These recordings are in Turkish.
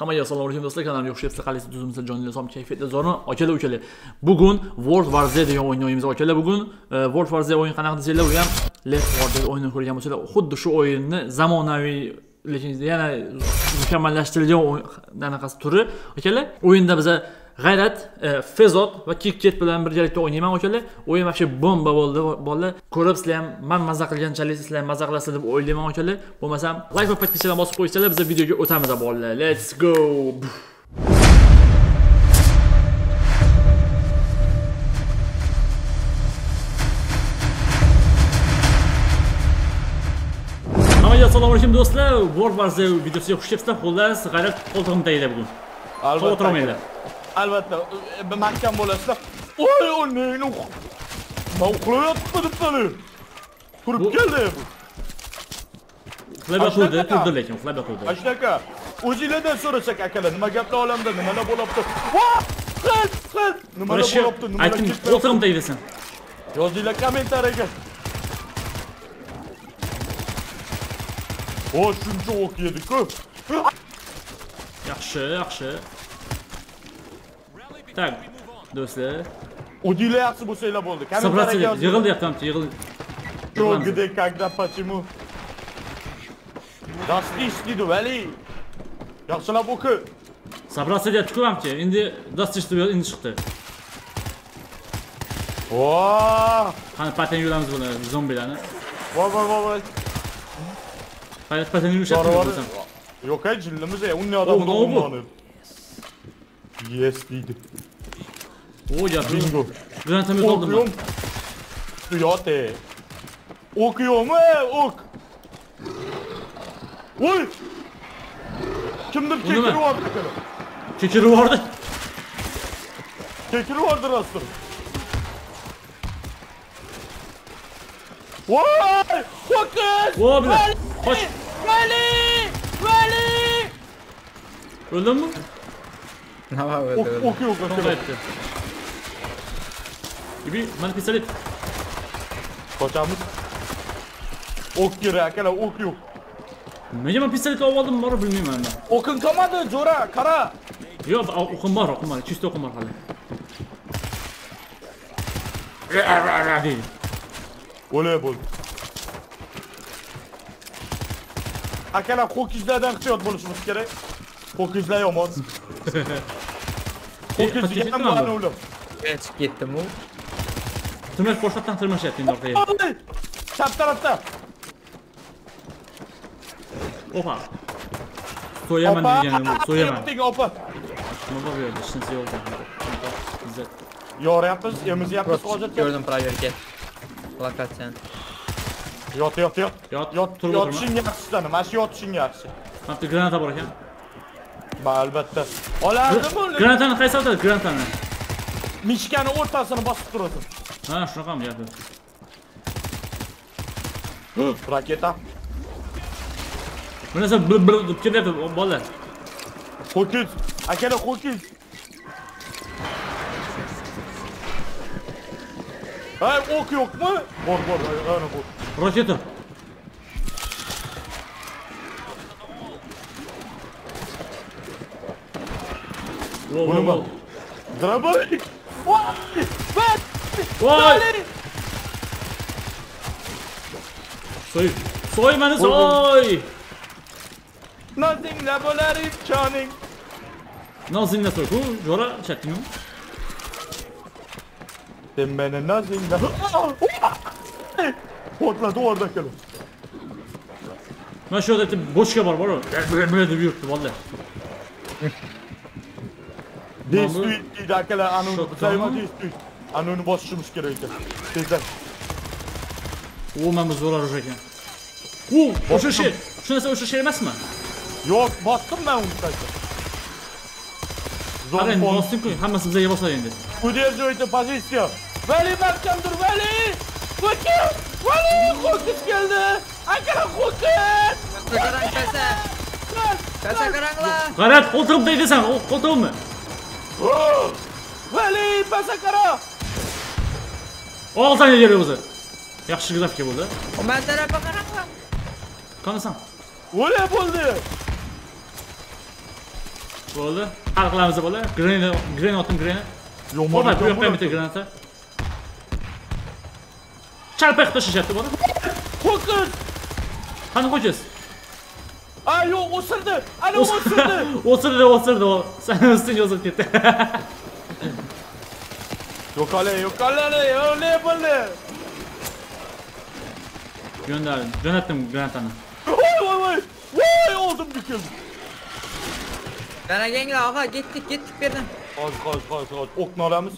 Hammaga assalomu alaykum do'stlar, kanalimga xush kelibsizlar. Qalaysiz, tuzimsiz, jonli som kayfiyatda zo'rmi? Akalar, ukalar. Bugun World War Z degan o'yinni o'ynaymiz. Akalar, bugun e, World War Z o'yin qanaqa desanglar, u ham Left 4 Dead o'yinini ko'rgan bo'lsanglar, xuddi shu o'yinni zamonaviy lekin yana mukammallashtirilgan anaqasi turi. Akalar, o'yinda biza G'ayrat, e, Fezot va Kikket bilan birgalikda o'ynayman akalar. O'yin вообще bomba bo'ldi. Bolalar, ko'rib sizlar ham men maza qilganchalik sizlar ham maza qilasizlar deb o'ylayman akalar. Bo'lmasam, like va podpisadan bosib qo'ysanglar, biz videoga o'tamiz bolalar. Let's go. Assalomu alaykum do'stlar. World War Z videosiga xush kelibsizlar. Xullas, G'ayrat qo'ltig'im tagida bugun. Albatta. O'tirmanglar. Albatta, e, mahkam bo'lasizlar. Oy, o neyni uq- Man uxlayotibmi debdani. Turib keldi bu. Uxlab Ashnaqa. turdi lekin uxlab yotuvdi. Ashunaqa. O'zinglardan so'rasak akalar, nima gaplar olamda, nimalar bo'lyapti? Va! Qil, qil. Nimalar bo'lyapti, nimalar ketmayapti? o'tirg'im tagidasan. Yozinglar kommentariyaga. O, shuncha o'q yedik-ku. Yaxshi, yaxshi. Tak, do'stlar. O'dinglar yaxshi bo'lsanglar bo'ldi. Sabratchi Kommentariyaga yozing. yig'il deyapti, yig'il. Что, где, когда, почему? Dostichnidu, Vali. Yaxshilab o'qi. Sabratchi deyapti-ku hamchi. Endi dostichdi endi chiqdi. Voh! Qani paten yuramiz bular zombilarni. Voy voy voy voy. Qani paten yurishyapti Jonivorni. desam. Yo'q, ay jillimiz ya, unni odamni Oh, no, bu. o'rmoni. Yes deydi. Gaping. Bingo. Granatamiz oldim. O'qiyom. Yote. O'qiyom, o'q. Voy! Kimdir Bu nima? kekirib yubordi akalar. Kekirib yubordi. Kekirib yubordi rostdan. Voy! Fokus! O bilan. Qoch. Vali! Vali! O'ldimmi? Nima Ok, bo'ldi? ok yo'q To'g'ri akalar. Gibi, mana pistolet. Qochamiz. Ok kerak akalar, ok yo'q. Nega men pistolet olib oldim, bor bilmayman men. O'qin qolmadi, jo'ra, qara. Yo'q, o'qim bor, o'qim bor. Chista o'qim bor hali. deydi. O'lay bo'ldi. Akalar, ho'kizlardan ehtiyot bo'lishimiz kerak. Ho'kizlar yomon. Ho'kiz Qachon degan ketdimi ma'no bu? ular. Chiqib ketdim u. Turmash boshqatdan turmashyapti endi orqaga. Oy! Chap tarafda. Opa. So'yaman deganim bu, so'yaman. Yetding, opa. Nima bor bu yerda? Hech narsa yo'q ekan. Izzat. Yoryapmiz, emizyapmiz hozir. Ko'rdim proverka. Lokatsiyani. Yot, yot, yot. Yot, Yot, turib yotishing yaxshidan, mana shu yotishing yaxshi. Hatto granata bor ekan. Ba, albatta. Olardimi? Granatani qaysi otadi? Granatani. Mishkani o'rtasini bosib turasan. Ha, shunaqami gapi? Raketa. Bu narsa bir bir deb ketyapti bolalar. Ho'kiz. Akalar ho'kiz. Hay, o'q yo'qmi? Bor, bor, ana bor. Raketa. Vo, Bu vo, nima? vo. Dali! So'y. So'y voy. so'y. Nozingla bo'lar imkoning. Nozingda so'y. Ku, jo'ra chatdingmi? Sen meni nozingla. Portladi orada akalar. Mana shu yerda bitta bochka bor, bor. Bunday deb yuribdi bolalar. Destuit deydi akalar, anuni Shotgun. bizayma destuit. Anuni bosishimiz kerak ekan. Tezdan. U mana bu zo'rar o'sha ekan. U, o'sha shay. Shu narsa o'sha shay emasmi? Yo'q, bosdim men uni qayta. Qarang, Zombon. bosdim-ku, hammasi bizga bosadi endi. Удерживайте позицию. Vali mahkamdir, Vali! Ho'kiz! Vali! Ho'kiz keldi! Akalar ho'kiz! Qarang kasa. Kasa qaranglar. G'ayrat, qo'ltig'im deydisan, qo'ltig'immi? Vali, pasa qara! Olsan yer o'zi. Yaxshi grafika bo'ldi. Men tarafga qaranglar. Qanasan? O'lay bo'ldi! Bo'ldi. Hal qilamiz bola. Grenade, grenade otdim grenade. Yomon Bo'lmadi, bu bu. bitta granata. Charpaq tashishyapti bola. Ho'kiz! Qani qo'yasiz? Ay yo'q, o'sirdi. Ana o'sirdi. O'sirdi, o'sirdi. o. Sani ustingga o'sirib ketdi. Yok hale yok hale öyle yapalım. Gönder. Dön attım granat ana. Vay vay vay. Vay oldum dikildim. Bana gel aga gittik gittik birden. Kaç kaç kaç kaç. Ok naramız.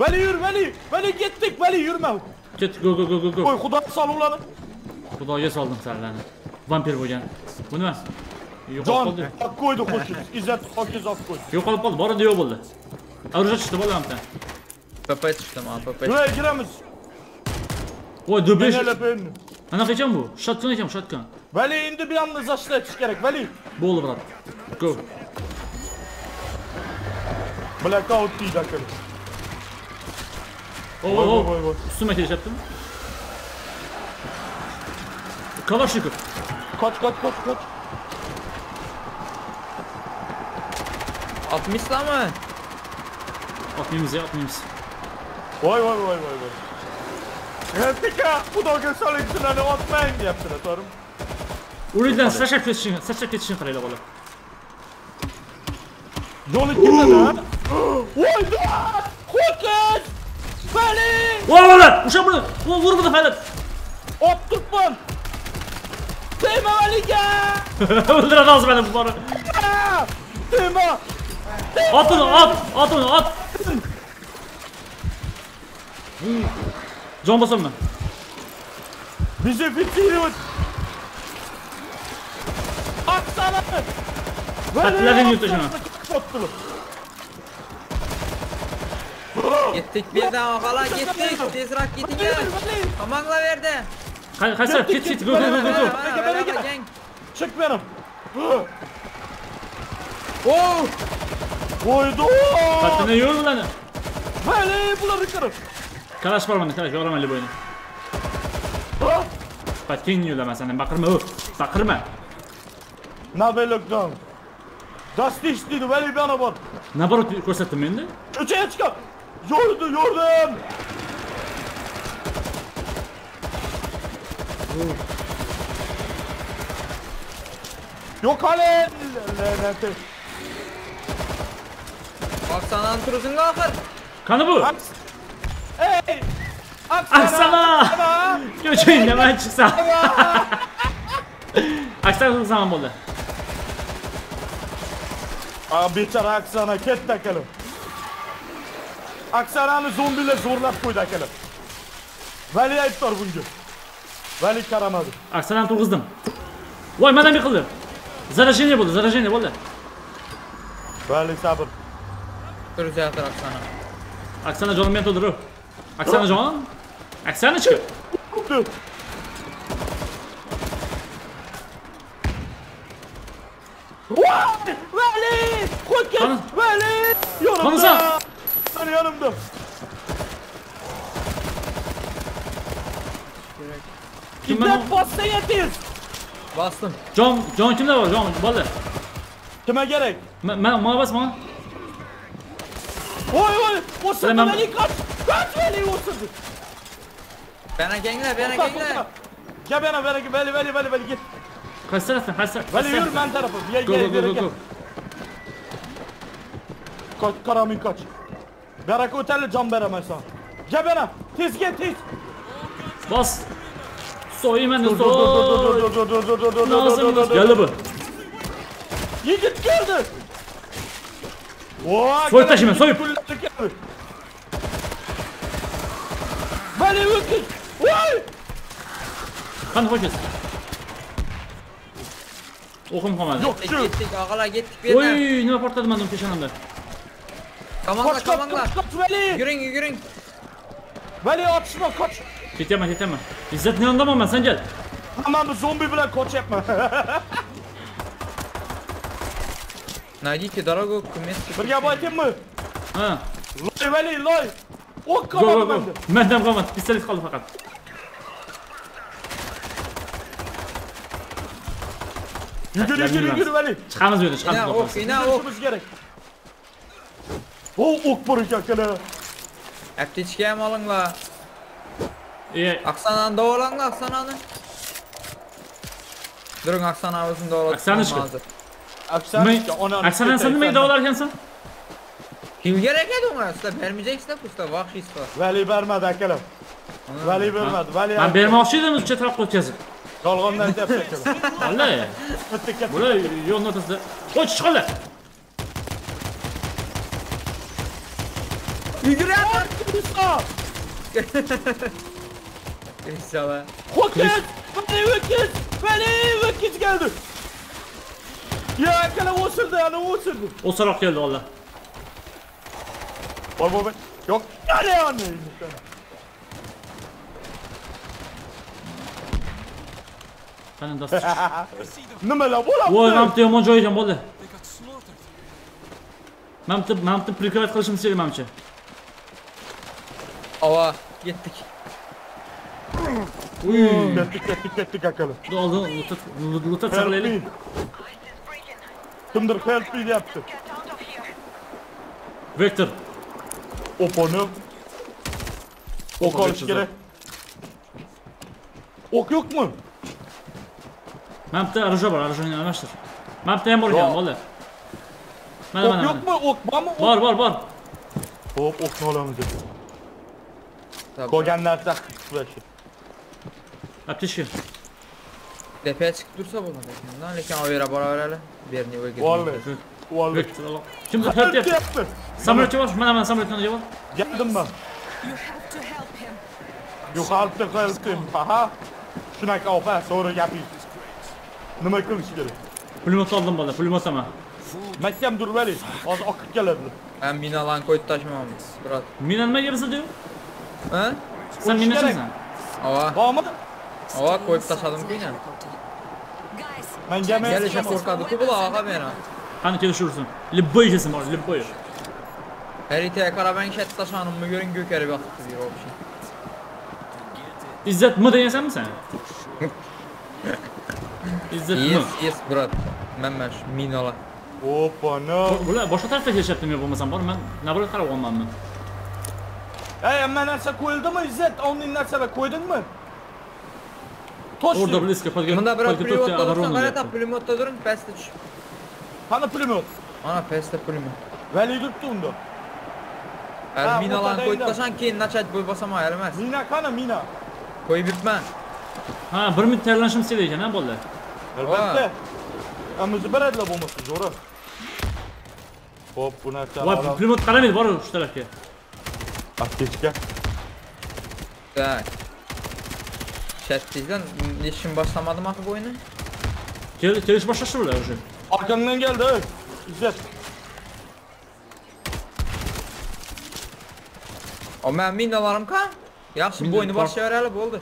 Veli yürü Veli. Veli gittik Veli yürüme. Git go go go go go. Oy kuda sal ulanı. Kudaya saldım sarılarını. Vampir boyan. Bu ne? Yok oldu. Hak koydu koşun. İzzet Hakiz hak koydu. Yok olup oldu. Bora diyor oldu. Arıza çıktı balam sen. PP tushdim, ha, PP. Yurey giramiz. Voy, do'besh. Menelep endi. Anaqa ekan bu. Shotgun ekan, shotgun. Vali endi bir anda zashlatish kerak, Vali. Bo'ldi, brat. Go. Blackout deydi aka. O, Voy, o, voy, voy, voy. Üstüme kelishyaptimi? Kalashnikov. Qoch, qoch, qoch, qoch. 60 lami? Atmaymiz ya, atmaymiz. Voy, voy, voy, voy, voy. Tika, xudoga soling sizlarni otmang deyaptilar, to'g'rimi? Uringdan sashlab ketishini, sashlab ketishini qaranglar bola. Yo'li ketadi. Voy, da! Hokiz! Vali! Voy bola, usha buni. Voy, vur buni haydat. Ot turibman. Tema Valiga! O'ldiradi hozir meni bu bora. Ah! Tema! Ot uni, ot, ot ot. Jon bosaman. Bizi fitiriyor. Atsana! Patladın yurt dışına. Ketdik bu yerdan, og'alar, ketdik. Tezroq ketinglar. Tomonglar verdi. Taraf? Ket, ket, go, go, go, go. Çık benim. Oh! Koydu. Patini yo'l ularni. Böyle bunları kırın. Kalash bor menda, kalash yoraman deb o'yna. Patkin yo'lama seni, baqirma, o. Baqirma. Ne böyle kan? Dasti istedi böyle bana bak. Naborot ko'rsatdim endi. Köçeye çıkar. Yordu yordum. Yok halen. Laneti. Oqsanan turuzunga oxir. Qani bu? Hey! Aksana! Aksana! Aksana! Çocuğun hemen çıksa. Aksana zaman oldu. Abi bir tane aksana ket takalım. Aksanani hani zombiyle zorlab qo'ydi akalar. Vali aybdor bunga. Vali qaramadi. Aksanani turg'izdim. Voy, mana nima qildi? Zarasheniya bo'ldi, zarasheniya bo'ldi. Vali sabr. Turdi, Aksana. Aksana jonim bilan to'ldirib. Aksana chiq. Dur. Vay! Vali! Ko'kka! Qani? Vali! Yanımda! Qanisan? Seni yanımda. Kim ben o? bassa yetiz. Bosdim. Jon, jon kimda bor? Jon, bola. Kime gerek? Men men mana bas mana. Oy oy! O sırada Hemen- Vali kaç! Kaç o sırada! Bana ganglar, bana bak. Gel bana Vali Vali Vali Vali Vali git. Qaysi tarafdan? Qaysi taraf? Vali yürü ben tarafım. Gel gel gel. go. Kaç Karamin kaç. Berak otelli can veremez sana. Gel bana. Tez gel tez. Bas. Soy dur soy. Nazım geldi bu. Yigit geldi. Soy taşıma, soy. Beni öküz. Vay. Qani qo'yasiz? O'qim qolmadi. Yok Ketdik, şu. ketdik, og'alar, ketdik bu yerdan. Voy, nima portladi menda peshonamda. Tomonglar, Kaç kaç tomonglar. kaç kaç Veli. Yuguring, yuguring. Veli atışma kaç. Ketyapman, ketyapman. İzzatni yonidaman men, sen gel. Aman bu zombi bilen koç yapma. Найдите дорогу к месту. Bir gap aytayım mı? Ha. Loy Veli loy. Ok Go go kalmadı go. bende. Mendam qolmadi, pistolet qoldi faqat. Yürü yürü Bilmez. yürü Veli. Chiqamiz bu yerda, Ina o'q, ina. Yürümüş gerek. O ok bor ekan kala. Aptechka ham olinglar. E, Aqsanani davolanglar, Aqsanani. During Aqsana o'zini davolatib. Aqsana chiqdi. hozir. Aksan ona. Aksan sen nimaga davolar ekansan? Kim kerak edi unga? Sizlar bermayacaksizlar, usta vahshiy sizlar. Veli vermedi akalar. Veli vermedi. Veli. Men bermoqchi edim o'sha tarafga o'tkazib. Yolg'ondan aytyapti akalar. Vallahi. Bitta katta. Bular yo'lni o'rtasida. Qo'y chiqinglar. Yuguryapti. Usta. İnşallah. Hokkes. Veli öküz. Veli öküz geldi. Ya akalar osurdu yani osurdu. O so'roq keldi valla. Bak bak. Yok. Yani yani. Qani do'st. Nima la bo'ladi? Voy, men bitta yomon joy ekan bo'ldi. Men bitta prikovat qilishimiz kerak menimcha. Ava gittik. Kettik kettik kettik akalar. Oldin lutat saqlaylik. Kimdir help me deyapti. Vektor. Oponi. Ok olish kerak. Ok yo'qmi? Men bitta arjo bor, arjoni almashtir. Men bitta ham bor ekan, Yo'q. bo'ldi. Mana Ok mana. mana. yo'qmi? Ok bormi? Ok. Bor, bor, bor. Hop, okni olamiz. Qolgan narsa qilish. Aptechka. Tepeye çıkıp dursa bo'ladi ekan. Lekin overa boraveradi. Berni o'yga. Vallahi. Vallahi. Alo. Kim help Help. Samolyotchi bor, mana mana samolyotdan joy bor. Geldim ben. Alpda qildim. Aha. Shunaqa opa, so'ra gaping. Nima qilish kerak? Pulemyot oldim bo'ldi, pulemyot ama. Mahkam durvali. Hozir oqib keladi. Ben minalarni qo'yib tashlamaamiz, brat. Mina yarasa diyor? Ha? Sen kerak. minachisan. Ava, Bormi? ava qo'yib tashladim-ku Men jamiyat Kelisha qo'rqadi-ku bular og'a meni. Hani çalışırsın. Libbayıcısın var, libbayı. Haritaya karaben şət daşanımı görün gök əri baxdı deyir o bir şey. İzzət mı deyəsən mi sən? İzzət mı? Yes, yes brat. Mən mən minala. Hoppa, no. Ulan başa tərəfə keçəcəkdim ya olmasam var. Mən nə belə xarab olmam mən. Ey, amma nəsə qoyuldu mu İzzət? Onun nəsə də qoydun mu? Toş. Orada blisko podgör. Bunda bırak, privatda durun, qarata, privatda durun, bəsdir. Vali turibdi unda. Ha, Hali minalarni o'rtada qo'yib endi. tashlang, keyin nachat bo'lib bosam ayol emas. Mina qani mina? Qo'yib yurtma. Ha, bir minut kerak ekan, ha, bo'ldi. Albatta. Amizni beradilar bo'lmasa, zo'ra. Hop, bu narsa. Voy, pulemyot qaramaydi, bor shu tarafga. Aptechka. Tak. Chatdizdan ishim boshlamadim axir bu o'yinni. Kel, kelish boshlashdi bular Arkandan geldi ha. İzzet. O mən 1000 dolarım kan. Yaxşı bu oyunu başlayaraq oldu.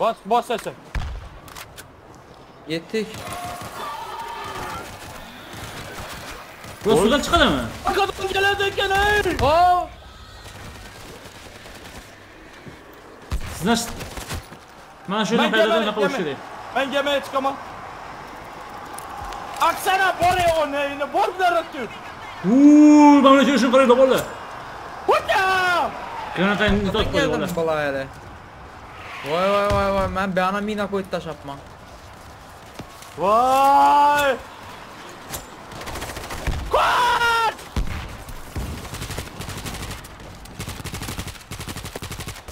Bas bas səsən. Yetdik. Bu sudan çıkadı mı? Arkadan geledi gelir. Aa. Siz nasıl? Ben şöyle ben, ben, ben, ben, ben, tot qo'ydi, geldim bo'ldi. balayla. Voy voy voy voy men bana mina qo'yib tashlabman. Vay! Kaç!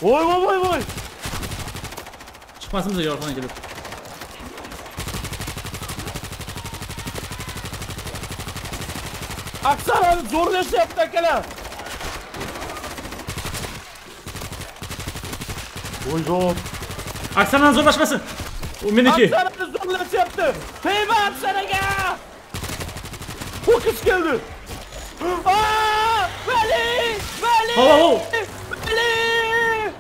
Vay vay vay vay! Chiqmasimiz yorqin kelib. Aksana'nın zorlaştı yaptı akala. Oy zor. Aksandan zo'rlashmasin. U meniki. Aksana'nın zorlaştı yaptı. Peybe Aksana'ya! Fokus geldi. Aa! Veli! Veli! Hov. Veli!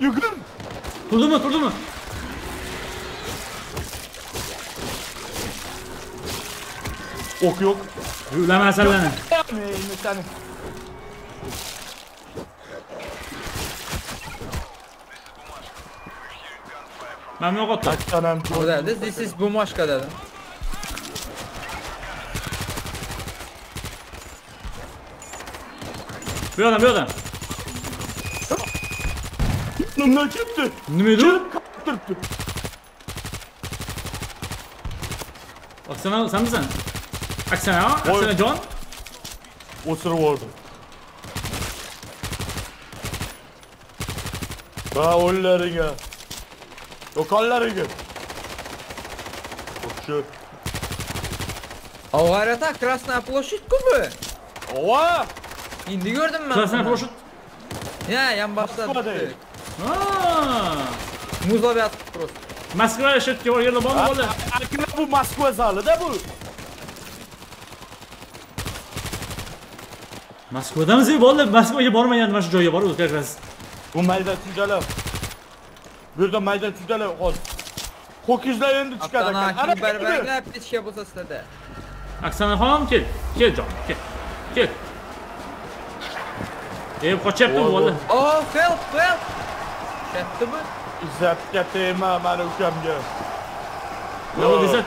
Yıkın! Turdimi, turdimi? Ok yok. Yulama asallarni. Yani seni. Ben yok otur. Aksanam Bu dedi. This is bumashka dedi. Bu yoqdan, bu yoqdan. Bundan çıktı. Nima edi? u? Kaptırdı. Oksana, senmisan? Aksana, ha? Aksana jon? Osuru vardı. Ha ollaringa. Dokanlaringa. Şu. Avgarata Krasная площадь ku bu. Ova. Endi gördüm ben. Krasnaya bunu. proshut. Ya yan başladı. Hadi. Ha. Muzlab yatdı просто. Moskva shirtga bor yerda bormi bola? Akına bu Moskva zalı da bu. Moskvadamiz bola, Moskvaga bormagan mana shu joyga borib o'tkazasiz. Bu mayda tücala. Burada mayda tücala hozir. Ho'kizlar endi Atana ekan. Ana kim barbarlab ketishga bo'lsa sizlarda. Aksanaxon kel, kel jon, kel. Kel. Ey qochyapti bu bola. Oh, help, help. Shetdi bu. İzzatga tegma mani ukamga. Ne oldu İzzet?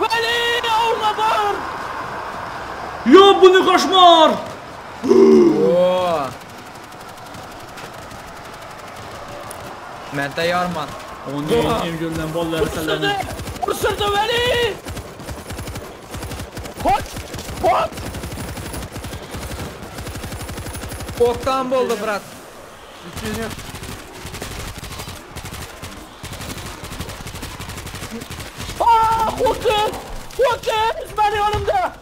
Vali olma bor. Yo bu Men tayyorman. Onun en gölden bolları senden. Isırdı Vali. Koç. Koç. Koktan bo'ldi, brat. Aa, Ho'kiz. Ho'kiz mani yonimda.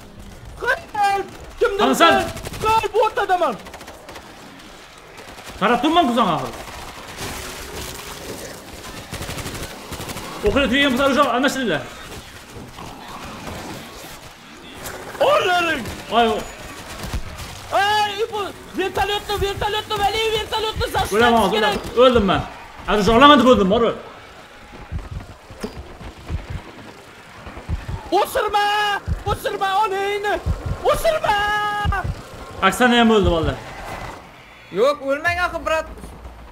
Help. Kimdir Ana sen- Gel bu ortadaman. Qarab turman kuzan axir. O'qila tugagan bo'lsa уже almashtiringlar. Onların. Ay, Ey bu vertolyotlu vertolyotlu Vali vertolyotlu o'laman saçlar hozir. kerak. O'ldim men. Hozir olaman deb o'ldim, bor. Osurma. Osurma onayını. Osurma. Aksana ham o'ldi vallahi. Yo'q, o'lmang axir, brat.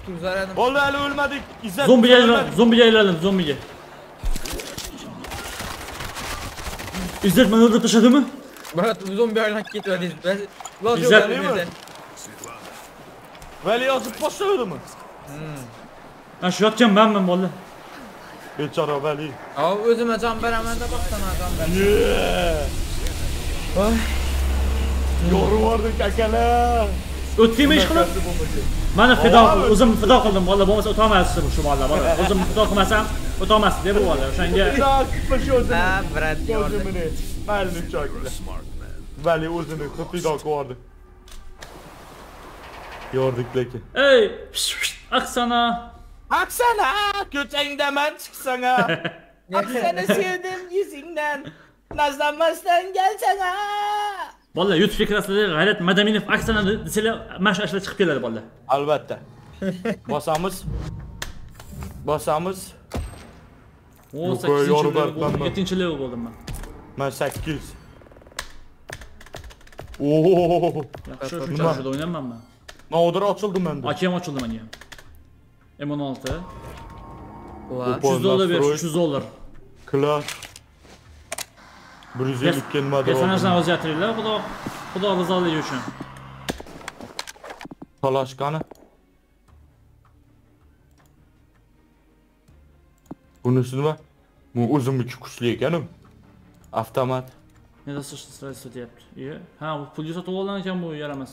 Tuzaradim. Vallahi hali ölmedik. İzzet. Zombiga ölmedik. zombiga aylandim, zombiga. İzzet meni o'ldirib tashladimi? Brat, bu zombi aylanib ketadi. Ben iloji yo'q İzzet- elimizda. Vali yazıp başladı mı? Ben shu yotgan manman bola. Beçara Vali. Ha, o'zimga jon beraman deb baqsana jon ber. Yeah. Voy. Yoru vardı kakala. O'tdingmi ish qilib? Mana fido o'zim fido qildim bola, bo'lmasa o'tolmasdi shu bola. bola. O'zim fido qilmasam o'tolmasdi deb bu bola. O'shanga. Vali özünü kutlu vardı. Yorduk leki. ey, Aksana. Aksana ben çıksana. Aksana sevdim yüzünden. Nazlanmazdan gelsene. Bola YouTube ekranida G'ayrat Madaminov Aksana desalar, mana shu ashlar chiqib keladi bola. Albatta. Böyle 8 yorum level yapmam bo'ldim, ben. 7 level bo'ldim men. Ben 8. Oo. Yaxshi, shu charjda o'ynayman men. Ben odara açıldım ben de. AK ham ochildi menga. M16. Ulan. 300 dollar ber, Nastroy. 300 dollar. Klas. Brüzellik kelmedi. Personajlarni o'zgartiringlar, xudo xudo rizoligi uchun. Talaşkanı. Bunisi nima? Bu o'zimniki kuchli ekan. Avtomat. Недостаточно sotyapti. Iya. Ha, bu pulga sotib olgan ekan bu yaramas.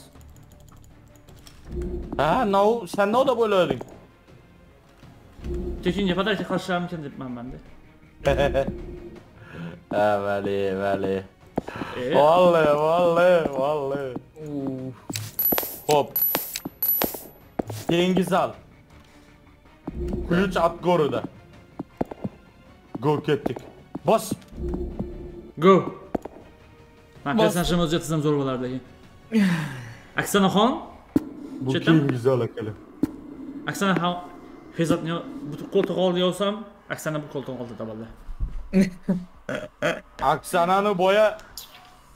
Ha, no, sen ne o da böyle öldün? Tekinga podarka qilishlarimkin debman menda. Ha veli veli. Ee? Vallahi vallahi Hop. Cengiz al. Kuyuç at goruda. Go kettik. Bas. Go. Marka naszym odrzucam zorbalar daje. Aksana Hon? Bu Czytam? kim güzel akıllı. Aksana Hon. Fezat ne? Bu koltuğu aldı olsam, Aksana bu koltuğu aldı da. Aksananı boya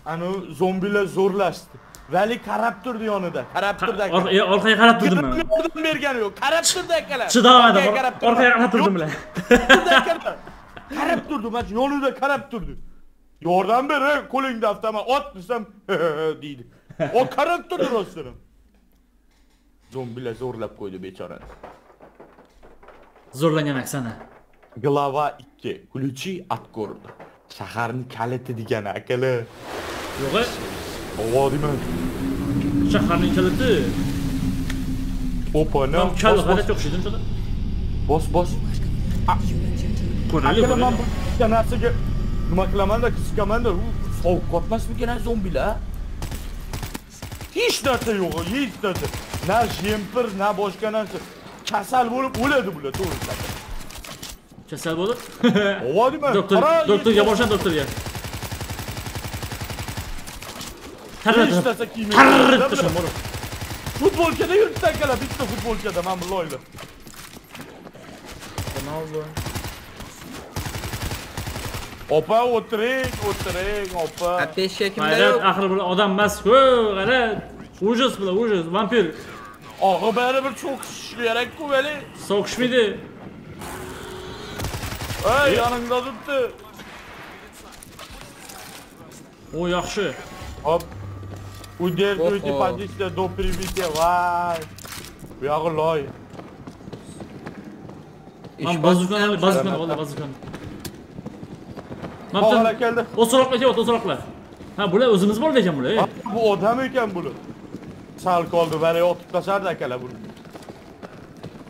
Anu zombiler zorlaştı. Vali qarab turdi yonida. Qarab turdi aka. Or- e, orqaga qarab turdimmi Yordam bergani yo'q. Qarab turdi akalar. chidolmadim Orqaga qarab turdi. orqaga qarab turdim bilan Turdi akalar. Qarab turdi, mana shu yonida qarab turdi. Yordam ber, ey, qo'lingda avtomat ot desam deydi. O qarab turdi rostdan. Zombilar zo'rlab qo'ydi bechorani. zo'rlangan aksana Glava 2. Ключи от города. Shaharning kaliti degani akalar. yo'q e, Avo deyman. shaharning kaliti Opa, ne? man kal g'alati o'xshaydi shunda Bos, bos. ko'raylik Akalar man ko'raylik. bu ikkita narsaga nima qilamanda, qiskaman-da, u sovuq qotmasmikan ha zombilar? Hech narsa yo'q, hech narsa. Na jempir, na boshqa narsa. Kasal bo'lib o'ladi bular, to'g'ri. Kesel bolu. Ovalime. doktor, para doktor ya boşan doktor ya. Tarrat. Tarrat düşen moru. Futbolkada yürütten kala bitti futbolkada man bu loylu. Ronaldo. Opa o'tiring, o'tiring, opa. Apeshka kimda yo'q? Axir bu odam emas-ku, g'arat. Ujus bular, ujus, vampir. Og'i bari bir cho'kishishga kerak-ku, vali. So'kishmaydi. Ey, yoningda turibdi. u yaxshi Hop. Удерживайте Ого. позицию до прибытия. Vay. Bu yog'i loy. man İş bazukani başlayan bazukani şey. oldi bazukani man Tog'lar bitta keldi. o'siroqlar kelyapti o'siroqlar ha bular o'zimiz bo'ldi ekan bular ey. Ha, Bu odam ekan buni. Sal qoldi, vali otib tashardi akalar buni.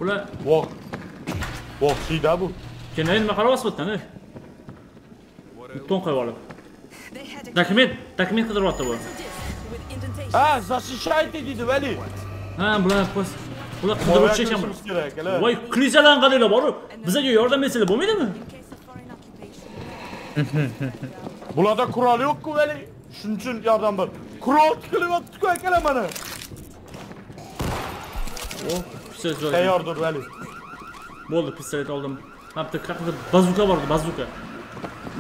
bular Voh. Vohshiyda bu. keyin nima qarayapsiz bu Kenarın makara basmadan ha. Ton koyalım. Dokument, dokument kadar vatta ah, bu. Ha, zaten şahit dedi Veli. Ha, bular pos. Bular qidirib çeken bular. Vay, kilisadan kadarıyla barı. Bize yardım etseler bu muydu mu? Bularda kural yok ku Veli. Şunun için yardım var. Kural tıkılıyor e attık akala bana. Oh, pistol. Tayyordur Veli. Bo'ldi, pistolet oldim mana bitta qayerda bazuka bor edi bazuka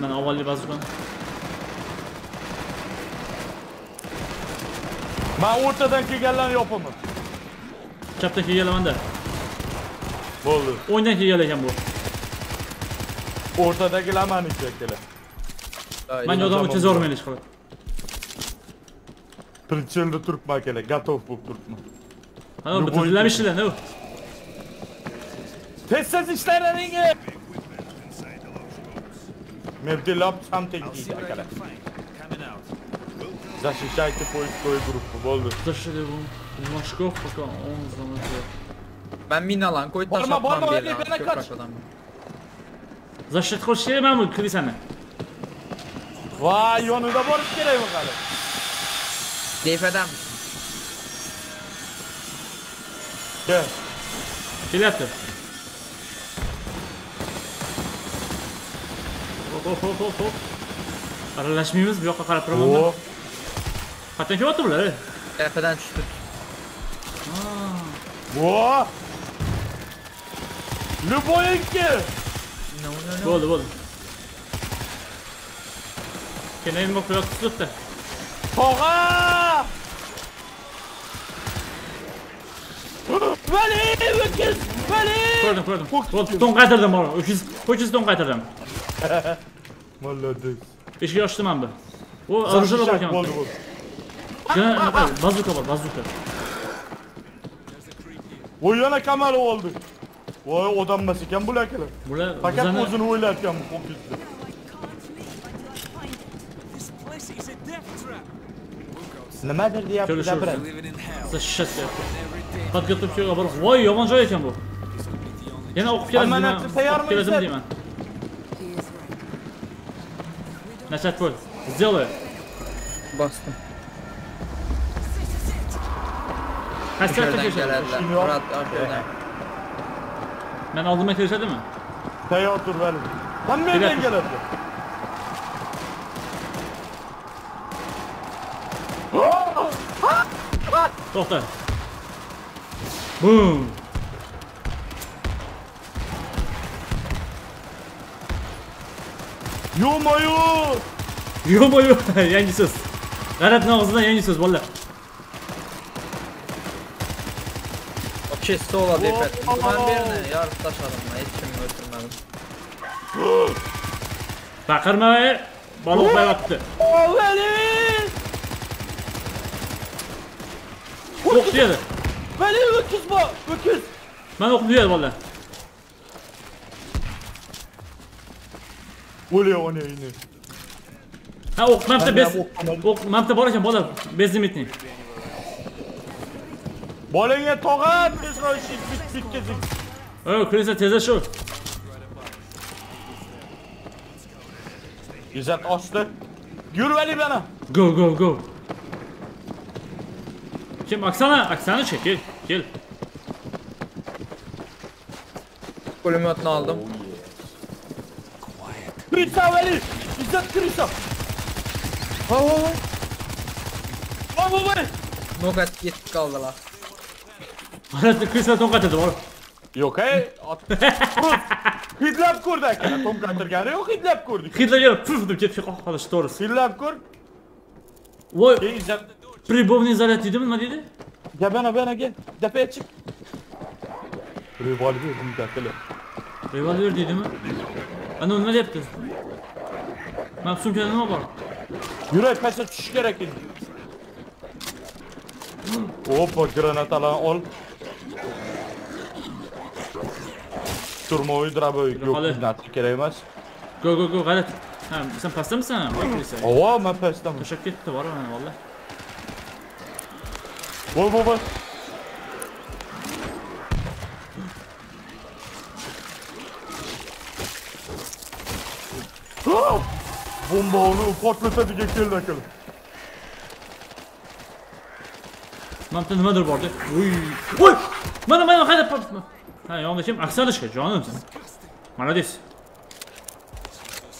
mana avvalgi bazuka Men o'rtadan kelganlarni yopaman. chapdan kelganmanda Bo'ldi. o'ngdan kelgan ekan bu O'rtadagilar meniki akalar. man yordam o'tkaza olmayman hech qilib Prichelda turibman akalar, готов bo'lib turibman. ha Bu bitta bo'yicha. dilamishlar ne Tez tez ishlaring. Mevdilab ham tegdi akalar. Защищайте поисковую группу, bo'ldi. Зашли в Машков, пока он заносил. Ben min alan koy taş Barma, barma, atmam bir öyle lan. bana Köpek kaç. adam. Защит qilish kerak mana bu kilisani. Vay, yonida borish kerak bu hali. Deyfeden. Gel. Kelyapti. hop hop hop hop. Aralashmaymiz bu yoqqa qarab turaman men. Qatdan kelyapti bular. Tepadan tushdi. Vo! Luboyenki. Bo'ldi, bo'ldi. Keyin nima qilyapti tutdi. Tog'a! Vali, öküz, vali! Ko'rdim, ko'rdim. To'n qaytardim, o'küz, o'küz to'n qaytardim. Молодец. Eshik ochdim mana bu. U orужие bor ekan. bo'ldi bu. Yana bazuka bor, bazuka. O yana kamera oldu. Voy odam emas ekan bular akalar. Bular Fakat bizani o'zini o'ylayotgan bu kompyuter. Nimadir deyapti Ko'rishursiz. gapiradi. shishasi. Подготовка bor. Voy, yomon joy ekan bu. Yana o'qib kelasiz Amanat, deyman. tayyormi, O'qib kelasiz Izzat? deyman. Nashat bo'l. Сделай. Bastım. Qaysi tarafdan Dışarıdan kelishadi? geldiler. İşim yok. Murat arkadan. Men oldimdan kelishadimi? Tayyor tur vali. Ham mendan Keladi. keladi. To'xta. Bum. Yo-mayo! Yo-mayo! yangi so'z. G'ayratning og'zidan yangi so'z bolalar. Chest ola deb aytdim. Men berni yorib tashladim. Hech kimni o'tirmadim. Baqirma, baliq qo'yapti. Olani! O'q diyadi. Bali o'kuz bu, o'kuz. Men o'q diyadi bolalar. Öyle o ne yine. Ha o'q, mamta Ben bez. de o'qamadim. O'q, mamta bor ekan bola. Bezlimitni. Bolangga tog'at, tezroq ish bit bitkazing. O, kirsa tezda shu. İzzet açtı. Yürü Veli bana. Go, go, go. Kim Aksana? Aksana çek gel. Gel. Pulemyotunu aldım. Krisa Veli. İzzet Krisa. Ha ha ha. Lan bu Veli. Nokat gitti kaldılar. Ana kirsa to'qat edi bor. Yok hey. At. Hidlab ko'rdi aka. Tom qatirgani yo'q, hidlab ko'rdik. Hitler puf deb ketib qolish to'g'risi. Hidlab ko'r. Voy, Ey İzzet. pribovniy zaryad deydimi, nima deydi? Gel bana bana gel. Tepeye çık. Revolver bir dakika. Revolver deydimi? Ana nima deyapti? Mana sumkada nima bor? Yürü pese tuş gerek edi. Hoppa granatalarni ol. Turmoviy draboy yo'q Hadi. narsa kerak emas. Go, go, go, g'alat. Ha, sen pastamisan? Voy, kirsa. Avo men pastdaman. To'shab ketdi, bor mana vallahi. Voy voy wow! Bombonu portlete دیگه کل نکنه من تنها مدر برده وی وی من من خیلی پرت من ها یادشم اکسالش که جانم سن مالدیس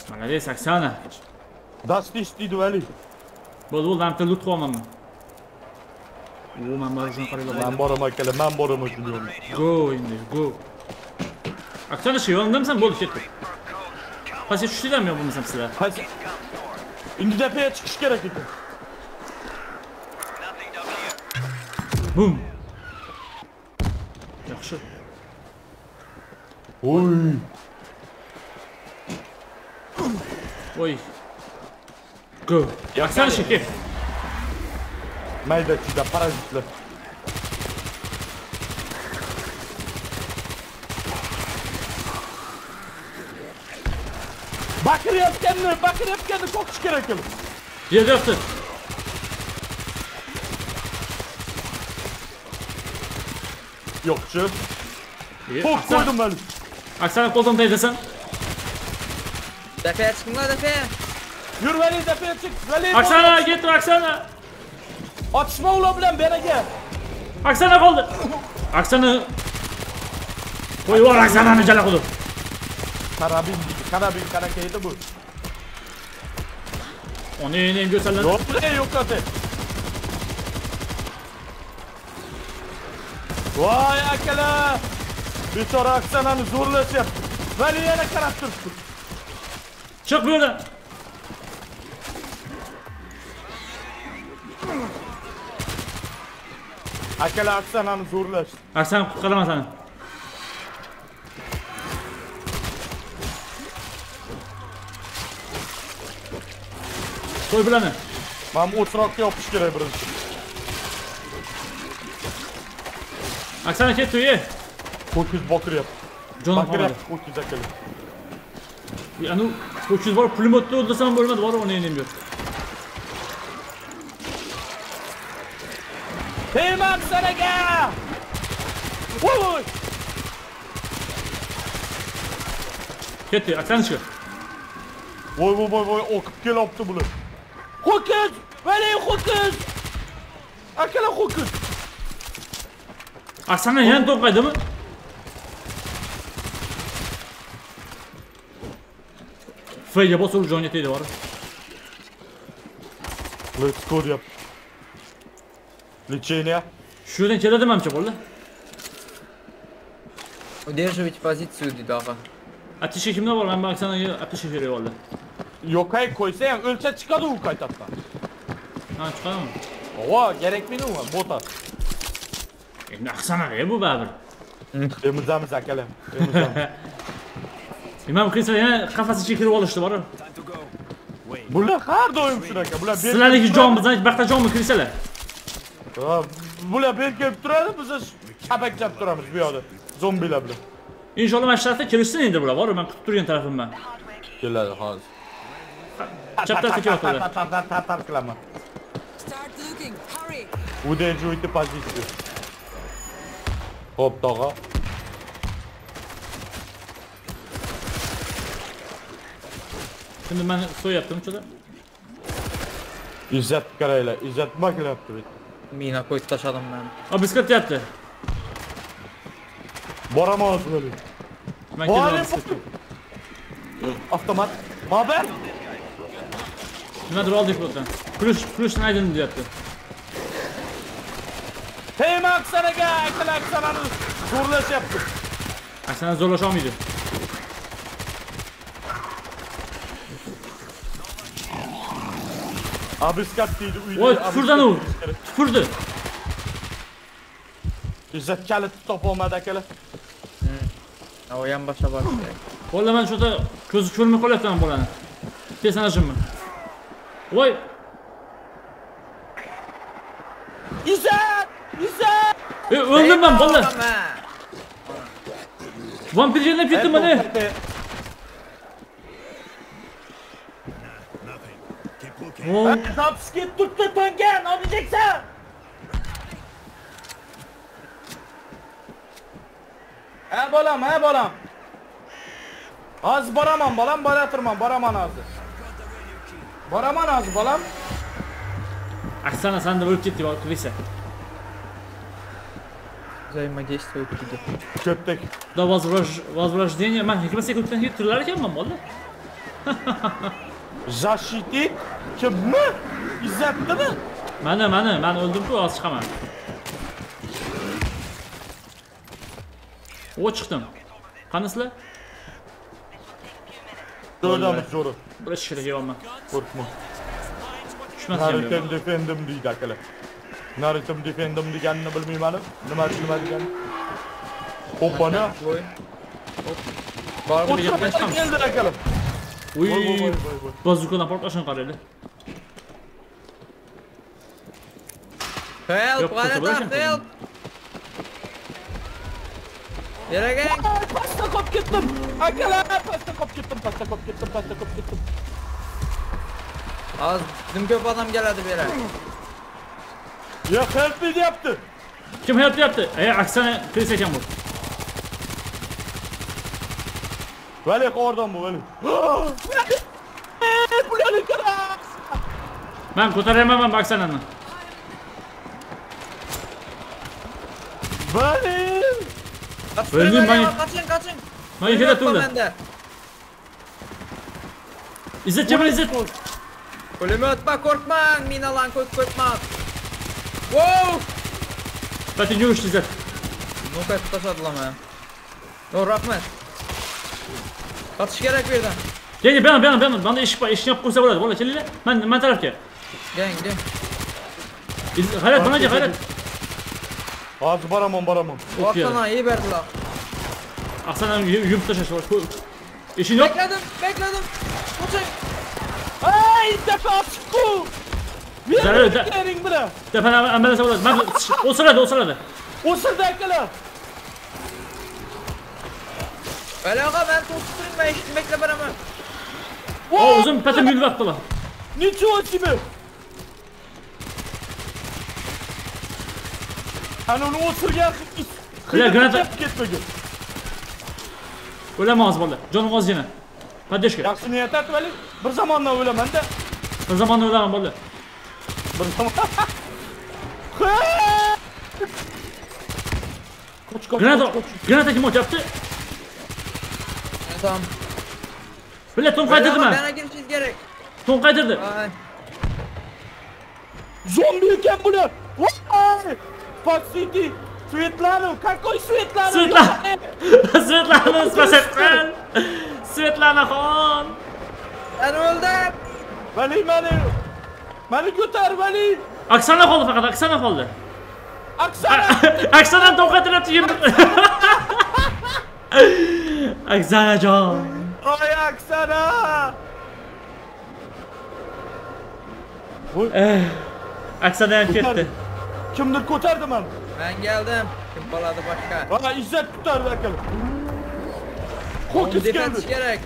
مالدیس اکسانا دست دیستی دولی بود بود من تلوت خوامم او من بارشون قریلا من بارم اکل من بارم اکل گو اینده گو اکسالش که یادم سن بود شد tushdinglarmi yo bo'lmasam sizlar? Hadi. Şimdi tepeye çıkış gerek ekan. Bum. Yaxshi. Oy. Voy. Go. Oksanashka kel. Maydachilar, parazitlar. Baqirayotganni, baqirayotganni qoqish kerak edi. Yerda yotdi. Yo'qchi. E, Qo'q Oksana, qo'ydim ben. Oksana qo'ldan taydasan. Defeye çıkın la defeye. Yur Veli tepeye çık. Veli. Oksana, git Oksana. Atışma ulan bilan bana gel. Oksana qoldi. Oksana. Qo'y yubor Oksanani jala qilib. Karabin gibi. Karabin karakaydı bu. Onu yeneyim görsenler. Yok bre yok zaten. Vay akala. Bir sonra Aksana'nı zorlaşıp. Veli yine karakter tuttu. Çık bu yerden. Akala Aksana'nı zorlaştı. Oksana qutqaraman Koy Blane. Mahmut сразу хотел пушкирай, брат. Оксана, Aksana tu je? Ko'k bakır yap. Jonim bakır yap. yuz akali. Yani ko'k yuz bor, pulemyotni o'ldirsam bo'lmadi, bor o'ynayman bu yerda. Teğmen gel. Vuvuy! Keti, aksan çıkıyor. Voy voy voy voy, okup gel yaptı bunu. bular. Ko'kiz! Veli ko'kiz! Akala ko'kiz! Oksana yana to'qaydimi? F'ga bosib jon yetaydi bor. Let's go yap. Лечение. Shu yerdan keladi menimcha bo'ldi. Удерживайте позицию dedi ağa. Ateşe kimde var? Ben bak sana ateşe veriyor valla. Yok hay koysa ya ölçe çıkadı bu kaytakta. Ha çıkalım mı? Ova gerekmedi mi? Bota. Endi Oksana bu baribir. Emizamiz akalar. Emizamiz. Imam Kristal yana qafas ichiga kirib olishdi bor. Bular har doim shunaqa. Bular Sizlarniki jon bizdan baxtajonmi kirsalar? Ha, Bular berk kelib turadi, biz chapakchab turamiz bu yoqda. Zombilar bilan. Inshaalloh mana shu tarafda kirishsin endi bular, bor men kutib turgan tarafimman. Keladi hozir. Chapter secure kurde. Tap, tap, tap, tap, tap, klama. Ude czuj ty pazicie. Hop toga. Şimdi ben su yaptım şurada. İzzet karayla, İzzet makine yaptı. Mina koyup taşadım ben. Abi bisiklet yaptı. Bora mağazı böyle. Bora mağazı. Avtomat. Maber keldim. Avtomat. Haber? Nimadir oldik o'tdan. Kulish, kulishni aydin deyapti. Tema Aksanaga, akalar Aksanani zo'rlashyapti. Aksana zo'rlasha olmaydi. Abiskat deydi uyda. Voy, abiskat tupurdan u. deyish kerak. Tupurdi. Izzat kalitni topolmadi akalar. Ha, O ham boshqa bor. Valla men cho'da ko'zi ko'rmay qolyapman bolani. Personajimni. Voy, Izzat! Izzat! e, o'ldim men bola. Ha. Vampir yerlab ketdim mana. Voy, Zapski tuttu to'ngan, olacaksın. Ha bolam, ha bolam. Az boraman bolam, boratirman, boraman hozir. boraman hozir bolam oksana sanda o'lib ketdi kulisa взаимодействие o'tib ketdi ketdik до возрождение man yigirma sekunddan keyin turilar ekanman bola Zashiti kimmi? Izzatdimi? Mana, mana, men o'ldim-ku, hozir chiqaman. O chiqdim. Qanisizlar? Dördamiz zo'ri. Bir ish kerak yeyapman. Qo'rqma. Tushmasam Naruto defendim deydi akalar. Naruto defendim deganini bilmayman. Nima nima degani? Hoppana. Voy. Hop. Bormi O'tirib gaplashamiz? O'tirib keldi akalar. Voy voy Uy, bazukadan portlashini qaraydi. Help, Yok, g'alati, kurtulacak help. Yeragang. Ay, Pasta qolib ketdim. Akalar, pasta ketdim, pasta ketdim, pasta qolib ketdim. Hozir dim ko'p odam keladi bu yerga. Ya help me deyapti. Kim help yaptı? E, aksana ekan bu. Vali oradan bu vali. Bularni qara. Ben ko'taraman bu aksanani. Kapıştırın Öldüm ben. ya, Kaçın kaçın. Manyak hele atıldı. bende. İzzet Cemal İzzet. Ölümü atma korkma. Mina lan kork korkma. Wow. Zaten yürüyüştü İzzet. Nokaya tutaş atlama ya. Yo Rahmet. Kaçış gerek birden. Gel gel ben ben ben bana iş iş yap kursa burada. Vallahi çelile. Ben ben taraf ki. Gelin gelin. İzzet, Hayret bana gel hayret. Ağzı baramam baramam. Çok iyi. Ortana iyi verdi lan. Aslan abi yürü yürü taş aşağı koy. İşin yok. Bekledim bekledim. Koçak. Ay defa çıkku. Zarar da. Kerin bura. Defa abi ambulans ambulans. Ben o sırada o sırada. O sırada ekle. Öyle ağa ben tosturayım ben bekle baramam. Oo uzun petim yürü baktı lan. Niçin o gibi? onu osurgan Ular granata- ketmagan. O'lamoz bola. Jonim oz yana. Поддержка. Yaxshi niyat aytib bir zamondan o'laman-da. Bir zamonda o'laman bola. Bir zamon. Koç koç. Granata, granata kim otyapti? Tamam. Bile ton Öyle qaytirdi ama men. bana girişiniz gerek. Ton qaytirdi. Ay. Zombi ekan bular. Vay! Fox City. Svetlana, какой Svetlana? Svetlana. Svetlana spes etsin. Svetlana xon. Ben öldüm. Vali meni. Meni ko'tar Vali. Aksana qoldi faqat, Aksana qoldi. Aksana! Aksana tokat atayım. Aksana can. Ay aksana! Oy, Aksana yan ketdi. kimdir ko'tardi mani? Ben geldim. Kim baladı başka? Ha izzat. Onu Ho'kiz defense keldi. gerek.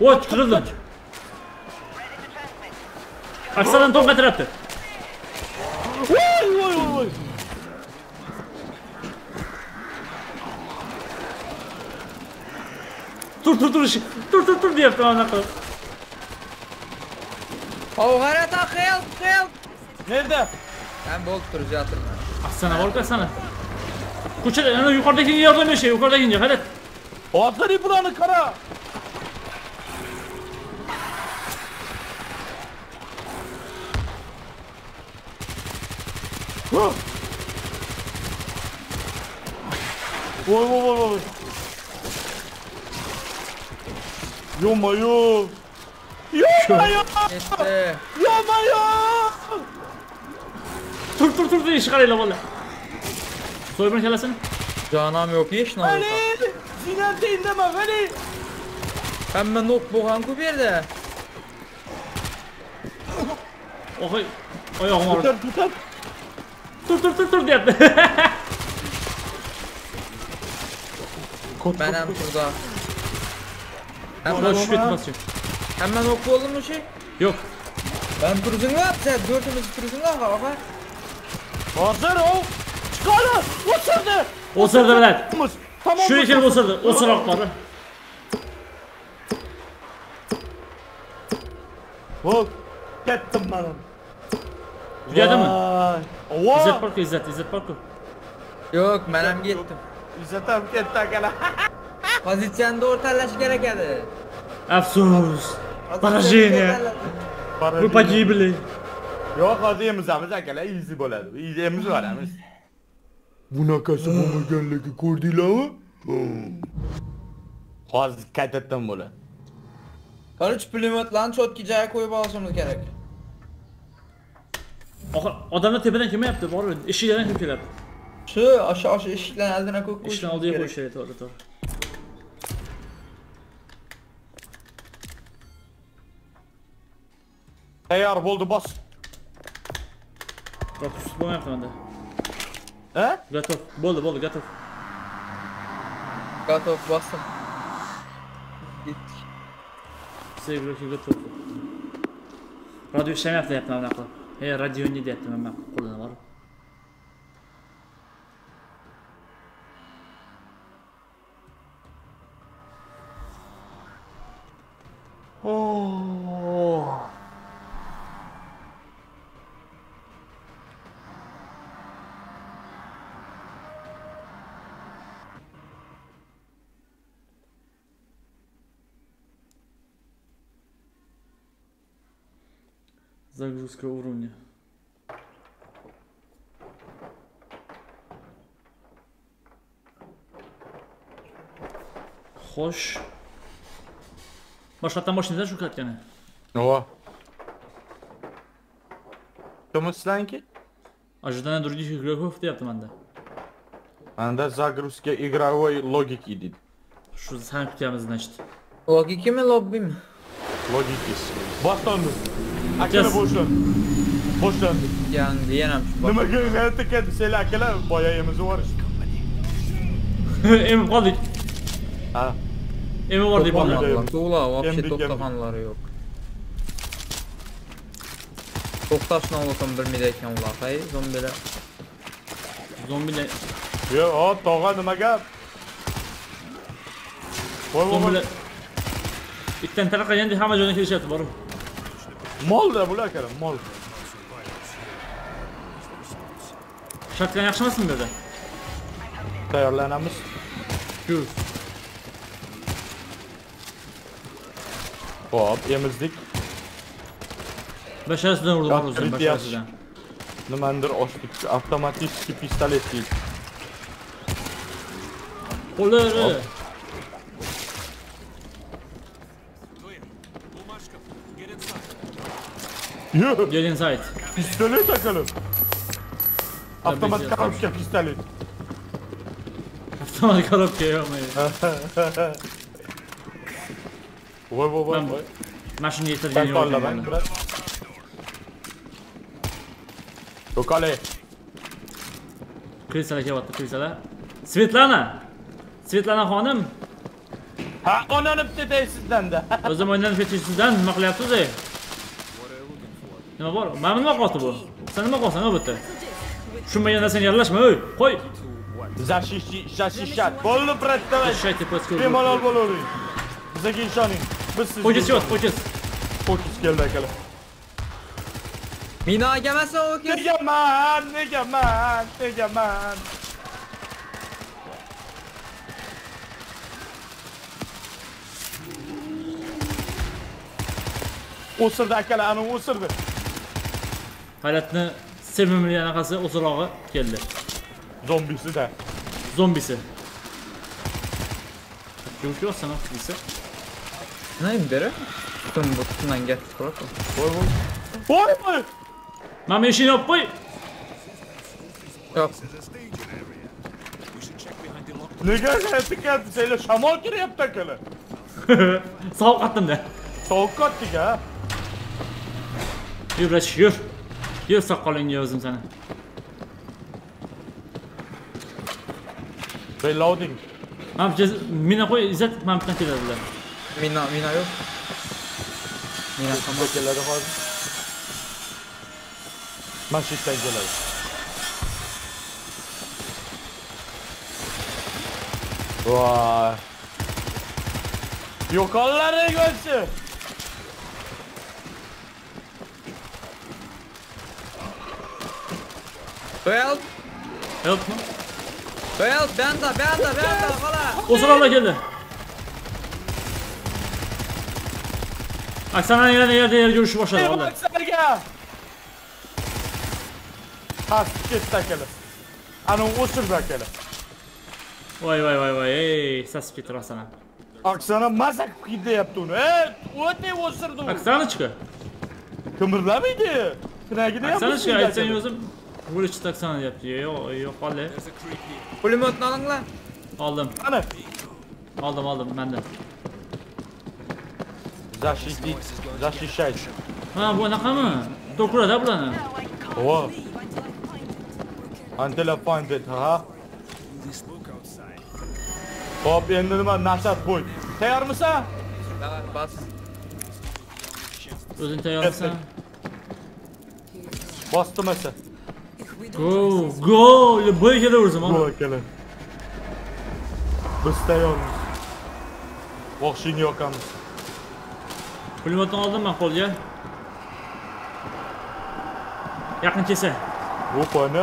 Voy qirildim. Aksadan tokat atdi. Voy voy voy tur tur ishi. Tur tur tur deyapti mana qilib. Ovgarata help help. Nerede? Ben bol turucu yatırma. Aksana bor aksana. Ko'chada ana yuqoridagiga yordam berishay, yuqoridagiga qarang. Hozir buranı kara. Huh. Voy voy voy voy. Yomayo. Yomayo. Gitti. Yomayo. Tur tur tur ishi qaranglar bola. So'yibini kelasini. Canam yok hiç ne oldu? Ali. Zinente indeme Ali. Hemen nok boğan ku berdi. Oy. Oyog'im og'ridi. Tutar tutar. Tur tur tur tur. Kot, Ben hem turda. Hem Bosh nok, tushib ketmaschi. hemen nok oldu mu şey? Yo'q. Ben turuzun var. Sen dörtümüz turuzun var baba. Hazır ol. Çıkar. Osurdu. O'sirdi bilan. Tamam. Shunga kelib o'sirdi. O'siroq bor. Hop. Kettim ben onu. Tugadimi? Vay. İzzet Ova. borku, İzzet, İzzet borku. Yok ben hem gittim. İzzet abi ketti akala. Pozisyonda ortalaş gerek edi. Afsus. Поражение. Мы погибли. Yok hadi emizamiz akala easy bo'ladi. Easy emiz varamiz. Bunaqasi bo'lmaganligi ko'rdinglarmi? Hozir qaytadan bo'ladi. Karıç pulemyotlarni cho'tki joyiga qo'yib olishimiz kerak. Oxir odamlar tepadan kelmayapti, borib eshikdan kirib kelyapti. Shu aşağı aşağı eshiklarni oldina qo'yib qo'yishimiz Eshikdan oldiga qo'yish kerak, to'g'ri, to'g'ri. Tayyor bo'ldi bos. Fokus bomb yaptım hadi. He? Gatov. Bolu bolu Gatov. Gatov bastım. Gittik. Sevgili ki Gatov. Radyo şey yaptı yaptım amına koyayım. He radyo ne de yaptım amına koyayım kullanı var. Oh. Загрузка уровня. Xo'sh. Boshqatdan boshlaymiz shu katkani. Ova. Что sizlarniki? Ожидание других игроков deyapti menda. Manda загрузка игровой логики deydi. Shu sani kutyapmiz, значит. Logiki mi lobby mi? Logikisi. Boshlandi. Akalar Yes. boshlandi. Boshlandi. Yani diyemem şu bak. Nimaga g'alati ketdi senlar akalar boya emiz bor. Emib qoldik. Ha. Emib bordik To'poldi. bolalar. Allah tuğla вообще Emdik, emdik. to'xtaganlari yo'q. To'xtashni olsam bilmaydigan ular. Hay, zombilar. Zombilar, Yo, hop, tog'a nima gap? Voy voy voy. zombilar. Itdan tarqaganda hamma joydan kelishyapti, borib. Molda bular akalar, mol. Shotgun yaxshi emasmi bu yerda? Tayyorlanamiz. Shu. Hop, emizdik. Basharasidan urdim Yo'q, o'zim, krit basharasidan. Nimandir ochdik. Avtomatik pistolet deydi. Qo'llari. Get inside. pistolet akalar. Avtomat korobka pistolet. Avtomat korobka yo'qmi? Voy voy voy Ben- voy. Mashina yetirgan Ben kolla ben biraz. Dokale. Krisalar kelyapti, krisalar. Svetlana. Svetlana xonim, Ha onanıp dedi sizden de. o'zim o'yindan ketisizdan nima qilyapsiz ey? Nima bor? Mana nima qoldi bu? Sen nima qolsan bu yerda? Tushunmagan narsani aralashma, ey. Qo'y. Zashishi, zashishat. Bollu bratdavay. Shayt poskol. Bemalol bo'lavering. Bizga ishoning. Biz sizga. Pochis yo'q, pochis. Fokus keldi akalar. Mina egamasa o kes. Nega man, nega man, nega man. O'sirdi akalar, ani o'sirdi. Hayratni sevimli anaqasi o'zrog'i keldi. Zombisi-da. Zombisi. Yo'q yo'q sana desa. Neyim beri? Tutun bu tutundan get. Bırak o. Voy voy. Voy voy. Mana men ishini olib qo'y. Yok. Nega hayatı geldi? Seyle şamol kiryapti akalar. Sovuq qattimda. Sovuq qotdik ha. Yur, Rashid, yur. Soqolingga o'zim sana. Reloading. Mana bu mina qo'y, izzat mana bu yerdan keladilar. Mina, mina yok. Mina tamam. Keladi hozir. Masjiddan keladi. Voy. Yo'qollaring o'lsin. Help! Yo'qmi? Help! Benda, benda, benda, hala! O'zrog'lar keldi. Aksana yana yerda yer yurishni boshladi Ey hozir. baksarga. Has ketdi akalar. Ana o'sirdi akalar. Voy voy voy voy, ey, sasib ketdi rostana. Aksana mazak qilyapti uni. Ey, o'tay o'sirdi u. Aksana chiqi. Qimirlamaydi. Pinagida ham Aksana chiqi, o'sirdi aytsang akalar. o'zim. Bo'lishi taksana deyapti. Yo'q, yo'q, qoldi. Pulemyotunu alın lan. Oldim, Ana. oldim, oldim, menda. Защитить, защищать. Ha, bu anaqami? To'kurada bularni. О, Until I find it, ha? Hop, endi nima nashat qo'y. Tayyormisan? Bak, bas. O'zing tayyormisan? Bosdim Go, go! Ya böyle şeyler vurursam ama. Go, kele. Dostayon. Boxing yok yalnız. Pulmatını aldım ben kol ya. Yakın kese. Hoppa ne?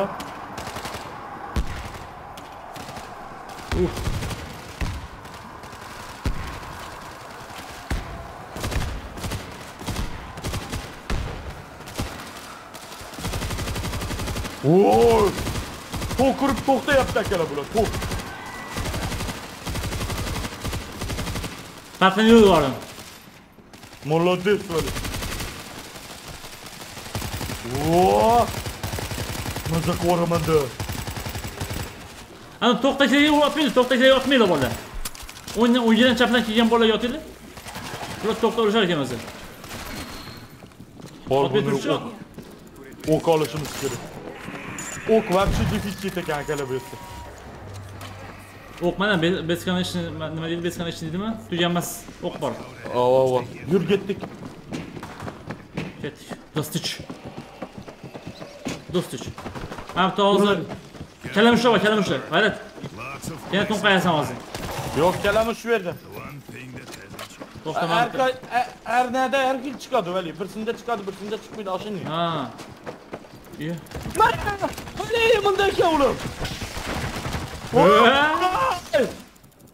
Uff. Voy! To'kirib to'xtayapti akalar bular. To'q. Farqini yo'l bordim. Молодец, Вали. О! Mazak oramanda. Ana to'xtaklarga yotmaydi, to'xtaklarga yotmaydi bola. O'yindan o'yindan chapdan kelgan bola yotadi. Bular to'xtab urishar ekan o'zi. Bor. O'q olishimiz kerak. Ok mam 3000 tak jak ale byste. Ok mana bez kanalışını nima deydi bez kanalışını deydimi? Tugamas ok bor. Ova ova. Yur ketdik. Ketdik. Dostich. Dostich. Mana bitta hozir kalamushlar bor, kalamushlar. G'ayrat. Yana to'nqayasan hozir. Yo'q, kalamush shu yerda. To'xtamadi. Har nada har xil chiqadi, vali. Birsida chiqadi, birsida chiqmaydi, oshining. Ha. Mana Oley mındaki oğlum.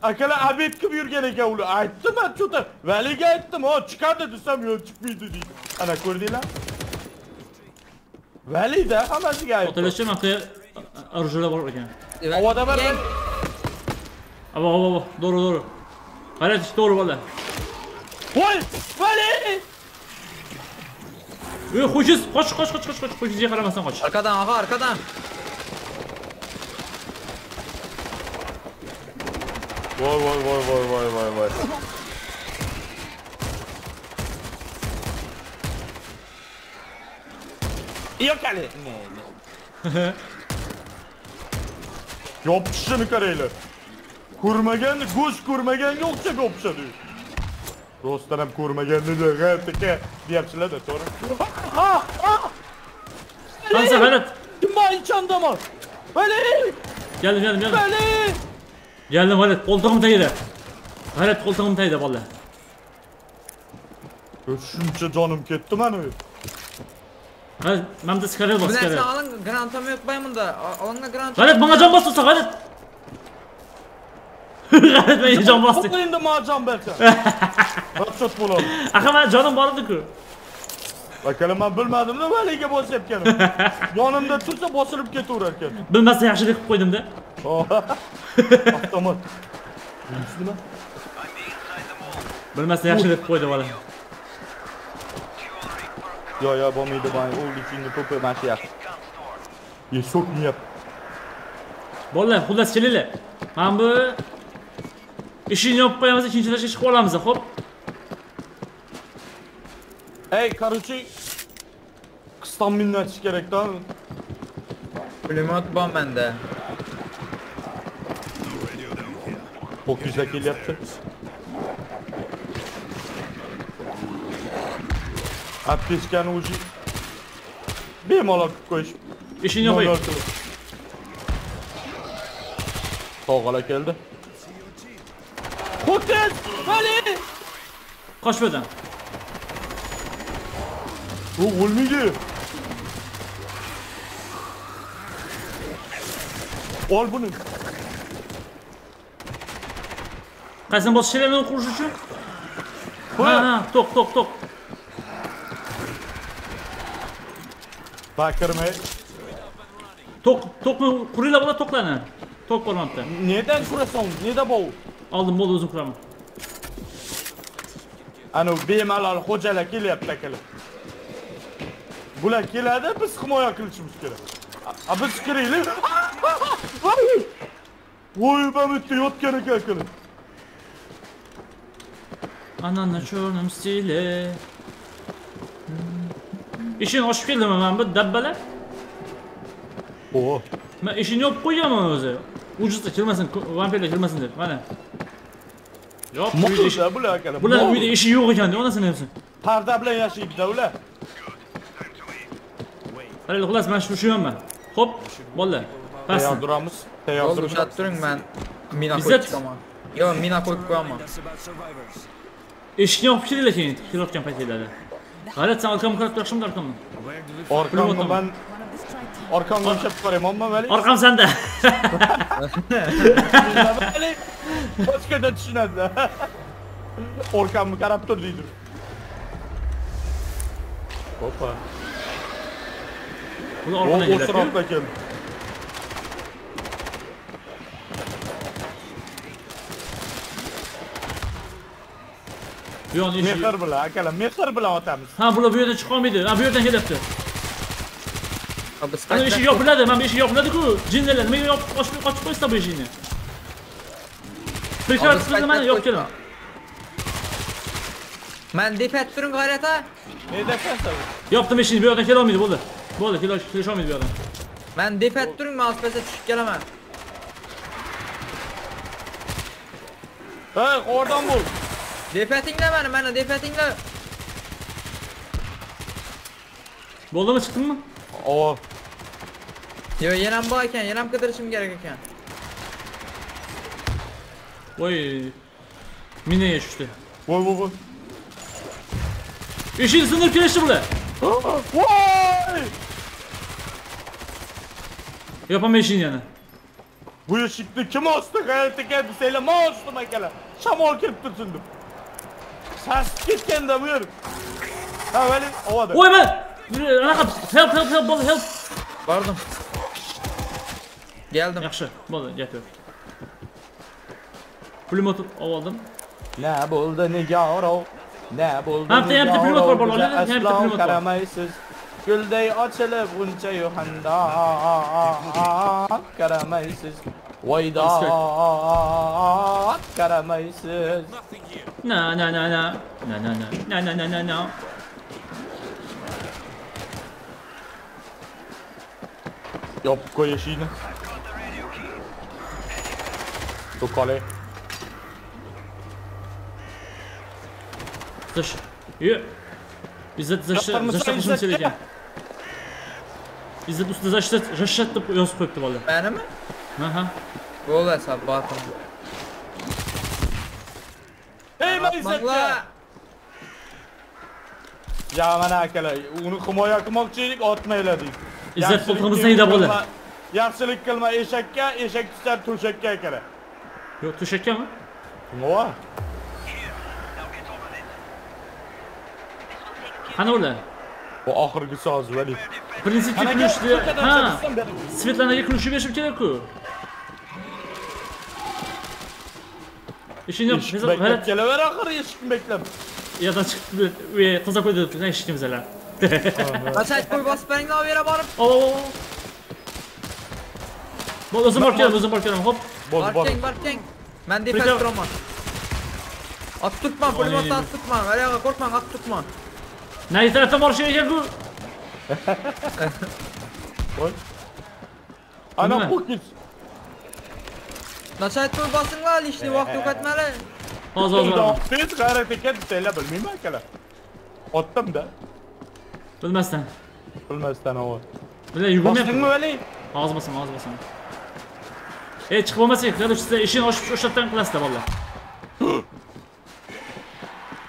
Akala abet gibi yürgenek oğlum. Aytdım ben çota. Veliga ettim. O çıkar dedi sen yol çıkmayı dedi. Ana ko'rdinglar? Valida hammasiga aytdi. Otilishim haqi arjula bor ekan. Havoda bir Avo avo avo. Doğru doğru. Qaratish to'g'ri bola. Voy! Vali! e ho'kiz qoch qoch qoch qoch qoch ho'kizga qaramasdan qoch arkadan og'a arkadan voy voy voy voy voy voy voy Io kale. Yopishini qaranglar. Ko'rmagan go'sht ko'rmaganga o'xshab yopishadi. Rostdan ham ko'rmaganni g'alatiga deyapsizlar-da, to'g'ri? Ha, ha! Hansa Hayrat. Kim bor içandamı? Böyle, Geldim geldim geldim. böyle. Geldim Hayrat. Koltuğum taydı. Hayrat koltuğum taydı valla. Shuncha jonim ketdi mani. Hayrat ben de sigaret bas Bu narsa sigaret. alın grantam yok bunda. Alınga grant. Hayrat bana can bastırsa Hayrat. Hayrat bana can bastı. To'pla endi macan bersan. Ratchet bo'ladi. Aka ben canım vardı ki. Akalar men bilmadim-da valiga bosayotganim. Yonimda tursa bosilib ketaverar ekan. Bilmezse yaxshilik qilib qo'ydim-da. Avtomat. Bilasizmi? Bilmezse yaxshilik qilib qo'ydi valla. Yo yo bo'lmaydi, men o'ldi ichingni to'pi mana shu yoq. Ye so'kmayapti. Bolalar xullas kelinglar. Mana bu ishini yopib qo'yamiz, ikkinchilashga chiqib olamiz, xo'p? Ey, короче, qiston minnatish kerak-da. Pulemyot bor bende. Ho'kizlar kelyapti. Aptechkani уже bemalol qilib qo'yish. Ishini yo'q. Tog'ala keldi. Ho'kiz! Vali! Qoch bu yerdan. Bu o'lmaydi. Ol buni. Qaysini bosish kerak meni qurish uchun? Ha, ha, to'q, to'q, to'q. Bakirmay. To'q, to'qni quringlar bola to'qlarni. To'q bo'lmabdi. Neden kurasan? Neda bu? Oldim bo'ldi o'zim quraman. Ana bemalol xo'jalar kelyapti akalar. Bular keladi, biz himoya qilishimiz kerak. A biz kiraylik. Voy, ben bitta yotgan ekan akalar. Ana na черном стиле. Ishini oshib keldimi men bu dabbalar? Oo. Men ishini yopib qo'yganman o'zi. Ujizda kirmasin, vampirlar kirmasin deb. Mana. Yo'q, bu ish- Mo'g'ullar bular akalar. bular ishi yo'q ekan, onasini hepsi. Parda bilan yashaydi ular. Hali xullas men shu shuyaman. Xo'p, bolalar. Pastdan. duramiz. Tayyor ushat turing ben mina koyup çıkamam. Yo mina koyup koyamam. Eshikni yopib kelinglar keyin, kelayotgan paytinglarda. G'ayrat, sen orqamga qarab turishimda orqamdan. Orqamga Bilib ben orqamga o'xshab qaraymanmi vali? Orqam senda. Vali boshqada tushunadi. Orqamga qarab tur deydi. Hoppa. Buni O orqadan o tarafta keldi. Bu yoqni ishi. Mehr bilan akalar, mehr bilan otamiz. Ha, bular bu yerdan chiqa olmaydi. Ha, bu yerdan kelyapti. Abi Ana eshik yopiladi, mana bu eshik yopiladi-ku. Jinnilar nimaga yopib ochib ochib qo'ysa bu eshikni? Prikar qildi mana yopib keling. Ben dipet durun gayrete. Ne desen sen? Yopdim eshikni, bu yoqdan kela olmaydi, bo'ldi. Bo'ldi, kela kelish olmaydi bu yoqdan. Ben dipet durun mouse pese düşüp gelemem. Hey, oradan bul. Dipetinle beni, beni dipetinle. Bo'ldimi, chiqdingmi? Oo. Yo yenem bu iken, yenem kıdırışım gerek iken. Voy. Minaya tushdi. Voy voy voy. Eshikni sindirib kelishdi bular. Voy! Yopaman eshikni yana. Bu eshikni kim keldi, seylar men ochdim akalar. Shamol kirib tursin deb. Sas ketganda bu yer. Ha, vali, ovada. Men. Anaqa help help help help. Pardon. Geldim. Yaxshi, bo'ldi, gap yo'q. Pulemyot oldim. Ne buldu nigaro? Ne buldu bitta pulemyot bor, bor, oladi, yana bitta Aslan pulemyot bor. karamaysiz. Gülday açılıp uncha yuhanda Karamaysiz Vayda karamaysiz. Na na na na. Na na na. Na na na na na. Yap koy eşiğini. Tu kale. Zış. Yürü. İzzet zışı, Yapar mısın zışı kuşunu İzzet söyleyeceğim. ya? İzzet üstüne zışı, zışı atıp yoz koyuptu valla. Beni mi? Aha. Gol hesap batım. Hey ben İzzet Bakla. ya. Ya mana akalar, uni himoya qilmoqchi edik, otmayladik. İzzet Yaxshilik futbolimizni yida qilma- bo'ldi. Yaxshilik qilma eshakka, eshak tushar to'shakka akalar. Yok? Hani? Bu oxirgi so'z vali. Prinsip Ana kuluştu. gel, Ha. ha. Svetlana'ya kuluşu verişim gerek ku. İşin yok. Eshik Mesela beklab hayat kelaver oxiri eshikni beklab. yerden çıktı ve kıza koydu. Ne eşittim mesela. Kaçay koy basıp benim daha yere barıp. Oo. Bol özüm bakıyorum, özüm bakıyorum. Hop. Boz bor. Barking barking. Ben defense Peki- duramam. At tutma, polimatta at tutma. Öyle korkma, at tutma. Ne taraftan var şey ku? Boy. Ana pokis. Kaçay koy basın la, işni vaqt yok etmeli. Az az var. Tez g'ayrat ekan desanglar bilmayman akalar. Otdim-da. Bilmezsen. Bilmasdan avval. Bile Bosdingmi yapma. vali? Ağız basın, ağız basın. E çıkıp olmasın. Kadar size işin hoş hoşlattan klasta valla.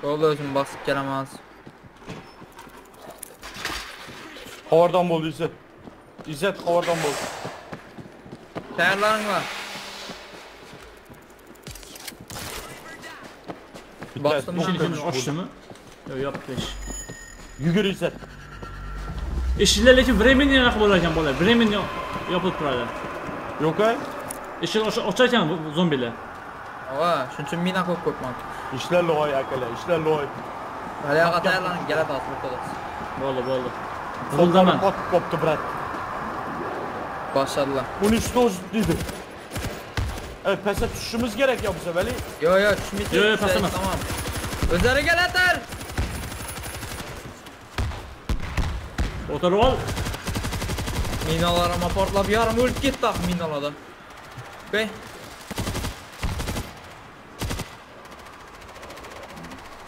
Yolda özüm basıp gelemez. Xabardan bo'ldi İzzet. İzzet xabardan bo'ldi. Tayyorlaring var. Bastım İşin Tamam. için açtı mı? Yok yaptı iş. Yugur İzzet. İşçiler lekin Bremen yana bo'larkan bola. Bremen yopilib turadi. Yo'q ay. Eshik ocharkan bu zombilar. Ava, shuning uchun mina ko'p ko'pman. İşler loy akalar, işler loy. Haliga tayyorlaring, keladi hozir o'rtada. Bo'ldi, bo'ldi. Qo'llarim Quldaman. qotib qopti, brat. Başladılar. Uni ustoz dedi. Evet, pasa tushishimiz kerak yo biza, vali. Yo yo, tushmaysiz. Yo, yo, pasamas. Tamam. O'zlari kelatar. O'tirib ol. Minalarıma portlab yarım o'lib ketdi ah minalarda. Be,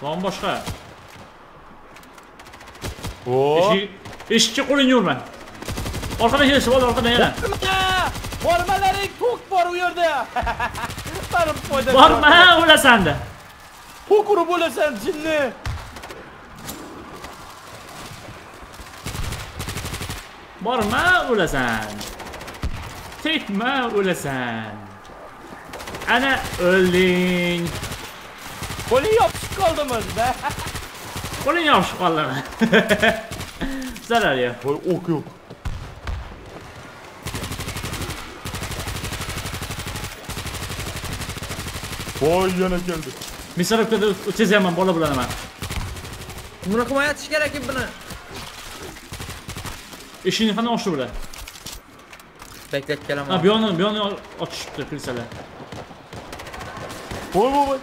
Tamam boshqa. Oo. Eshik eshikka qo'lingni urma. Orqadan kelishib ol, orqadan yana. Bormalaring to'q bor u yerda. Barib foyda. Borma, o'lasanda. To'q urib bo'lasan, jinni. Borma, o'lasan. Tekma, o'lasan. Ana o'lding. Qo'ling yopishib qoldimi o'zida? Qo'ling yopishib qoldimi? Zarar yo'q. Voy, o'q yo'q. Voy, yana keldi. Misorobkada o'tkazyapman bola bilan man. buni himoya etish kerak buni. Eshikni qanday ochdi bular? Beklab Ha, kelaman. bu yonni, bu yonni ochishibdi, kirsalar. Voy, voy, voy.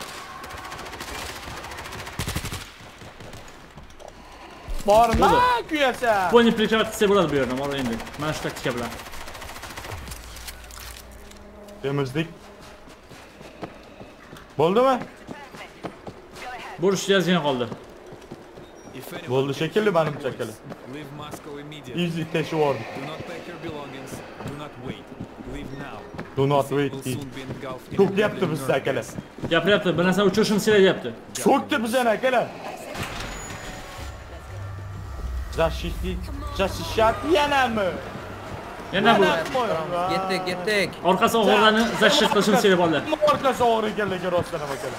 Borma, kuyasan. Bo'yni prekratsiya bo'ladi bu yerdan, bor endi. Mana shu taktika bilan. Temizlik. Bo'ldimi? Bo'rish yazgan qoldi. If anyone Bo'ldi can shekilli hear Bollu şekilli benim çekili. Easy cash var. Do not wait. Çok yaptı biz sekele. Yaptı yaptı. Ben sana uçuşum sile yaptı. Soktu bize nekele. Zaşişlik. Zaşişat yenem mi? Yana bu. Gittik gittik. Orkası oğurlarını zaşıştlaşın sile balla. Orkası oğurları geldi ki rastlarına bakalım.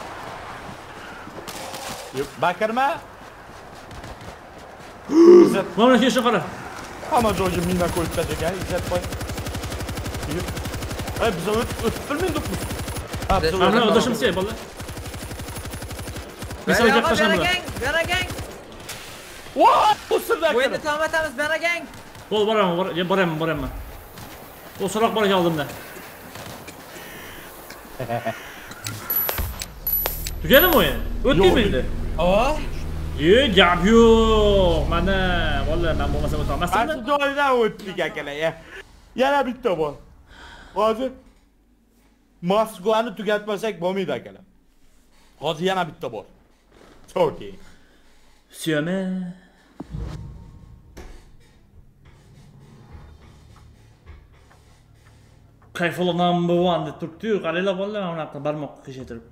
Bakırma. İzzet Mana kelishni qara. hamma joyga mina qo'yib tashlagan, İzzet. Yurib. Ay biz o't o'tib turmaydik-mi? Ha, biz Mana Mana o'tib- o'dashimiz kerak bolalar. Misol gap Beraga, tashlamalar. beragang, beragang. Voy, o'sirdi O'yinni akalar. davom etamiz, beragang. Bo'l, boraman, bor- boraman, boraman. O so'roq bor ekan oldimda. Tugadimi o'yin? O'tdingmi Yo'q. endi? Aa. Ye, gap yo'q. Mana, vallahi men bo'lmasam Qaysi o'tolmasdim. joydan o'tdik akalar ya? Yana bitta bor. Hozir Moskvani tugatmasak bo'lmaydi akalar. Hozir yana bitta bor. Okey. Suyame. Kayfola number one deb turibdi-yu, qaranglar bolalar mana bunaqa barmoqqa qiyshaytirib.